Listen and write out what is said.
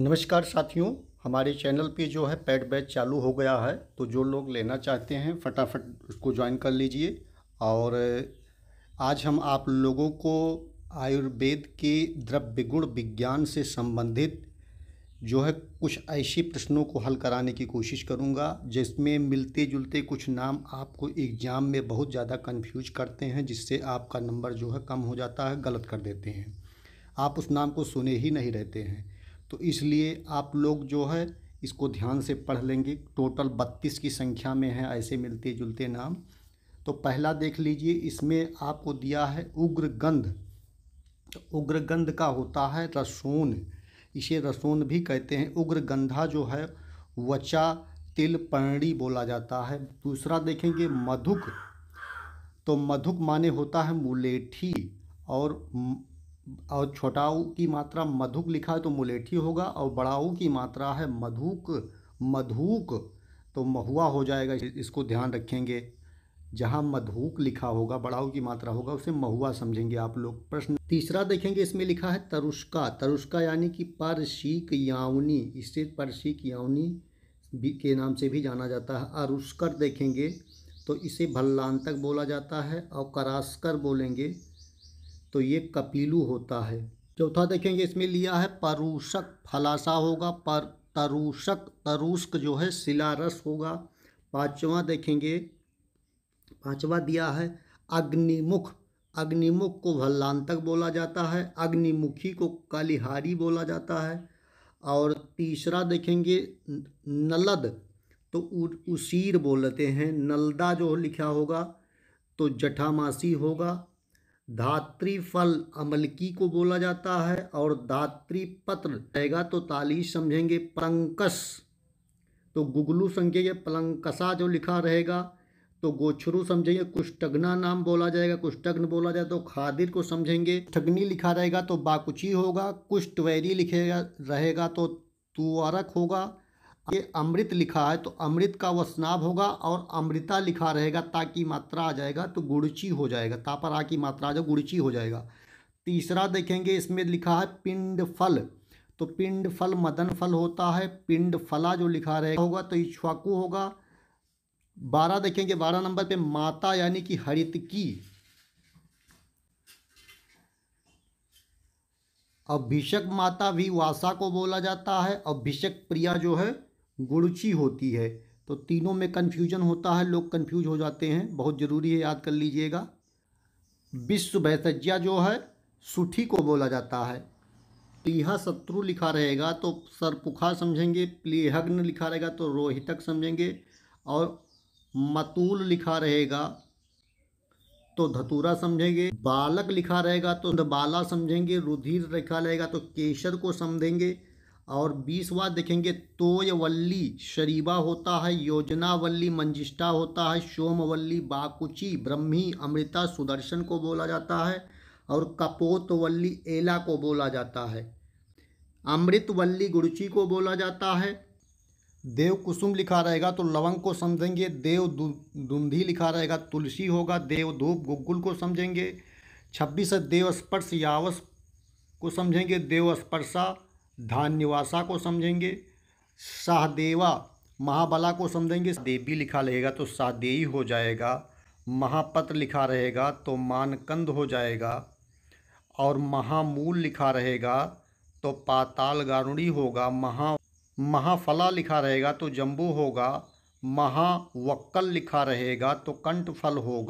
नमस्कार साथियों, हमारे चैनल पे जो है पेड बैच चालू हो गया है तो जो लोग लेना चाहते हैं, फटाफट उसको ज्वाइन कर लीजिए। और, आज हम आप लोगों को आयुर्वेद के द्रव्य गुण विज्ञान से संबंधित जो है कुछ ऐसे प्रश्नों को हल कराने की कोशिश करूँगा, जिसमें मिलते जुलते कुछ नाम आपको एग्ज़ाम में बहुत ज़्यादा कंफ्यूज करते हैं, जिससे आपका नंबर जो है कम हो जाता है, गलत कर देते हैं। आप उस नाम को सुने ही नहीं रहते हैं। तो इसलिए आप लोग जो है, इसको ध्यान से पढ़ लेंगे। टोटल बत्तीस की संख्या में है ऐसे मिलते जुलते नाम। तो पहला देख लीजिए, इसमें आपको दिया है उग्र गंध तो उग्र गंध का होता है रसोन। इसे रसोन भी कहते हैं। उग्र गंधा जो है वचा तिल, पर्णी बोला जाता है। दूसरा देखेंगे, मधुक। तो मधुक माने होता है मुलेठी और और छोटाऊ की मात्रा मधुक लिखा है तो मुलेठी होगा, और बड़ाऊ की मात्रा है मधुक मधुक तो महुआ हो जाएगा इसको ध्यान रखेंगे। जहाँ मधुक लिखा होगा, बड़ाऊ की मात्रा होगा, उसे महुआ समझेंगे आप लोग। प्रश्न तीसरा देखेंगे, इसमें लिखा है तरुष्का। तरुष्का यानी कि परशीक यावनी इससे परशीक यावनी के नाम से भी जाना जाता है। अरुष्कर देखेंगे तो इसे भल्लांतक बोला जाता है, और करास्कर बोलेंगे तो ये कपिलू होता है। चौथा देखेंगे इसमें लिया है, परूषक फलासा होगा, पर तरूषक, तरुष्क जो है, शिलारस होगा। पांचवा देखेंगे, पांचवा दिया है, अग्निमुख। अग्निमुख को भल्लांतक बोला जाता है, अग्निमुखी को कालिहारी बोला जाता है। और तीसरा देखेंगे, नलद। तो उसीर बोलते हैं, नलदा जो लिखा होगा तो जठामासी होगा धात्री फल अमलकी को बोला जाता है और धात्री पत्र रहेगा तो तालीस समझेंगे पलंकस। तो गुगलू समझेंगे पलंकसा जो लिखा रहेगा तो गोछरू समझेंगे कुष्टग्ना नाम बोला जाएगा। कुष्टग्न बोला जाए तो खादिर को समझेंगे। ठगनी लिखा रहेगा तो बाकुची होगा कुष्टवैरी लिखेगा, रहेगा तो तुअरक होगा। ये अमृत लिखा है तो अमृत का वसनाभ होगा और अमृता लिखा रहेगा, ताकि मात्रा आ जाएगा तो गुड़ची हो जाएगा ता पर आ की मात्रा आ जाए, गुड़ची हो जाएगा। तीसरा देखेंगे, इसमें लिखा है पिंड फल। तो पिंड फल मदन फल होता है, पिंड फला जो लिखा रहेगा होगा तो इच्छवाकू होगा। बारह देखेंगे, बारह नंबर पे माता यानी कि हरित की। अभिषेक माता भी वासा को बोला जाता है, अभिषेक प्रिया जो है गुड़ची होती है। तो तीनों में कन्फ्यूज़न होता है, लोग कन्फ्यूज़ हो जाते हैं। बहुत ज़रूरी है, याद कर लीजिएगा। विश्व भैसज्या जो है, सुठी को बोला जाता है। प्लीहा शत्रु लिखा रहेगा तो सरपुखा समझेंगे, प्लीहग्न लिखा रहेगा तो रोहितक समझेंगे। और मतूल लिखा रहेगा तो धतूरा समझेंगे। बालक लिखा रहेगा तो बाला समझेंगे। रुधिर लिखा रहेगा तो केशर को समझेंगे। और बीसवा देखेंगे तोयवल्ली शरीबा होता है, योजनावल्ली मंजिष्ठा होता है, सोमवल्ली बाकुची ब्रह्मी अमृता सुदर्शन को बोला जाता है और कपोतवल्ली एला को बोला जाता है। अमृतवल्ली गुड़ची को बोला जाता है। देव कुसुम लिखा रहेगा तो लवंग को समझेंगे, देव दुंधी लिखा रहेगा तुलसी होगा, देव धूप गुग्गुल को समझेंगे, छब्बीस देव स्पर्श यावस को समझेंगे देव स्पर्शा धान्यवासा को समझेंगे सहदेवा महाबला को समझेंगे। देवी लिखा रहेगा तो सादेई हो जाएगा महापत्र लिखा रहेगा तो मानकंद हो जाएगा, और महामूल लिखा रहेगा तो पाताल गारुड़ी होगा, महा, महाफला लिखा रहेगा तो जम्बू होगा, महावक्कल लिखा रहेगा तो कंठ फल होगा।